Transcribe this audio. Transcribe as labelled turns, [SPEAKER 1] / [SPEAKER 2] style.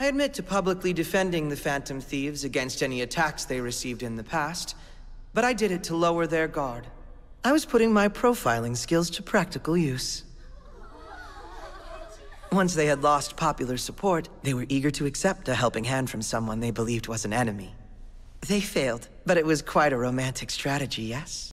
[SPEAKER 1] I admit to publicly defending the Phantom Thieves against any attacks they received in the past, but I did it to lower their guard. I was putting my profiling skills to practical use. Once they had lost popular support, they were eager to accept a helping hand from someone they believed was an enemy. They failed, but it was quite a romantic strategy, yes?